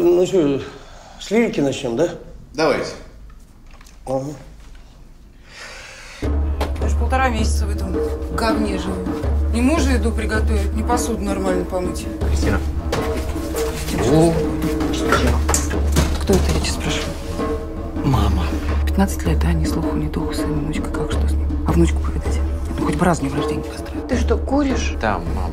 Ну что, с лирики начнем, да? Давайте. Ага. Я уже полтора месяца в этом говне живу. Ни мужа еду приготовить, ни посуду нормально помыть. Кристина. Кто это, я тебя спрашиваю? Мама. 15 лет, а? Ни слуху, ни духу, сын, внучка, как, что с ним? А внучку повидать? Ну, хоть бы раз днем рождения поздравить. Ты что, куришь? Там, мам.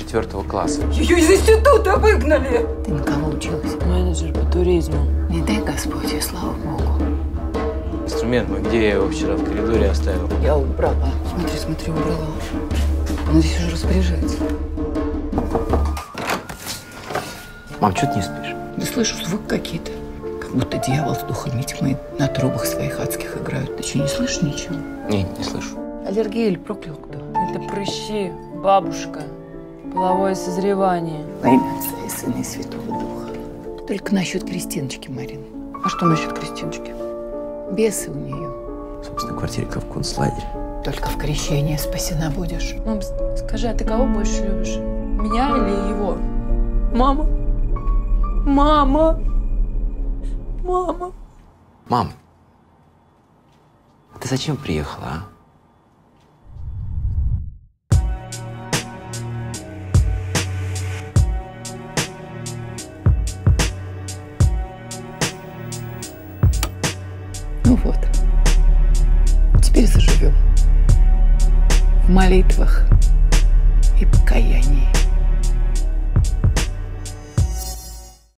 Четвертого класса. Ее из института выгнали! Ты на кого училась? Менеджер по туризму. Не дай Господь, и слава Богу. Инструмент мой, где я его вчера в коридоре оставил? Я убрала. Смотри, смотри, убрала. Она здесь уже распоряжается. Мам, что ты не спишь? Да слышу звук какие-то. Как будто дьявол с духами тьмы на трубах своих адских играют. Ты что, не слышишь ничего? Не, не слышу. Аллергия или проклял кто? Это прыщи, бабушка. Половое созревание. Во имя Отца и Сына и Святого Духа. Только насчет Кристиночки, Марин. А что насчет Кристиночки? Бесы у нее. Собственно, квартире как в концлагере. Только в крещении спасена будешь. Мам, скажи, а ты кого больше любишь? Меня или его? Мама? Мама? Мама? Мам, а ты зачем приехала, а? Вот. Теперь заживем. В молитвах и покаянии.